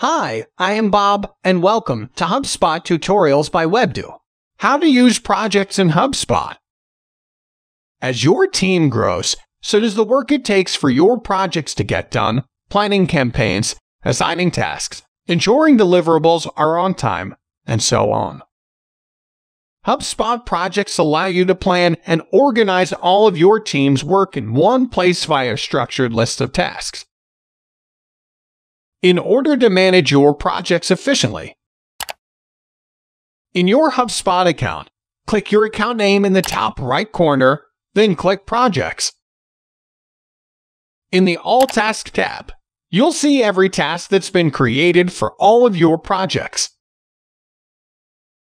Hi, I am Bob, and welcome to HubSpot Tutorials by Webdew. How to use projects in HubSpot. As your team grows, so does the work it takes for your projects to get done, planning campaigns, assigning tasks, ensuring deliverables are on time, and so on. HubSpot projects allow you to plan and organize all of your team's work in one place via a structured list of tasks. In order to manage your projects efficiently, in your HubSpot account, click your account name in the top right corner, then click Projects. In the All Task tab, you'll see every task that's been created for all of your projects.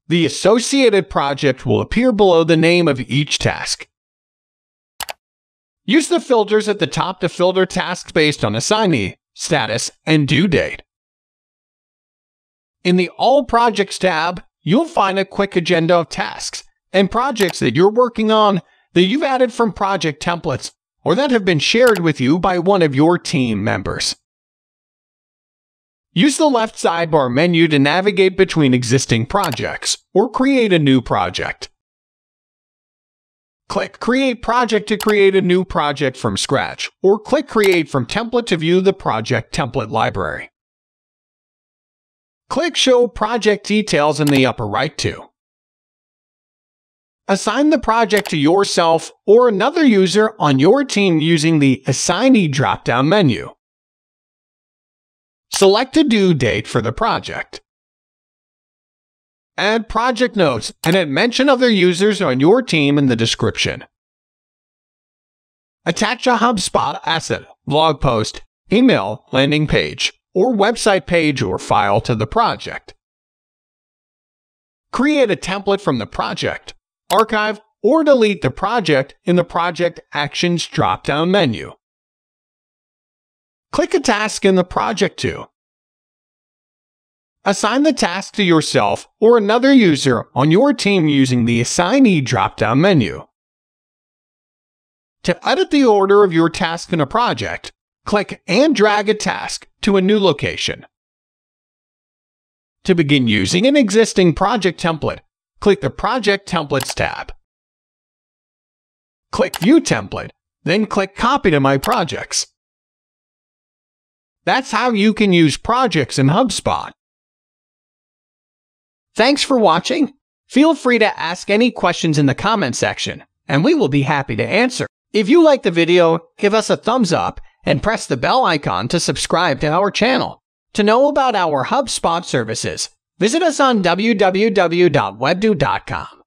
The associated project will appear below the name of each task. Use the filters at the top to filter tasks based on assignee, status, and due date. In the All Projects tab, you'll find a quick agenda of tasks and projects that you're working on that you've added from project templates or that have been shared with you by one of your team members. Use the left sidebar menu to navigate between existing projects or create a new project. Click Create Project to create a new project from scratch, or click Create from Template to view the project template library. Click Show Project Details in the upper right too. Assign the project to yourself or another user on your team using the Assignee drop-down menu. Select a due date for the project. Add project notes and add mention of other users on your team in the description. Attach a HubSpot asset, blog post, email, landing page, or website page or file to the project. Create a template from the project, archive, or delete the project in the Project Actions drop-down menu. Click a task in the project to. Assign the task to yourself or another user on your team using the Assignee drop-down menu. To edit the order of your task in a project, click and drag a task to a new location. To begin using an existing project template, click the Project Templates tab. Click View Template, then click Copy to My Projects. That's how you can use projects in HubSpot. Thanks for watching. Feel free to ask any questions in the comment section, and we will be happy to answer. If you like the video, give us a thumbs up and press the bell icon to subscribe to our channel. To know about our HubSpot services, visit us on www.webdew.com.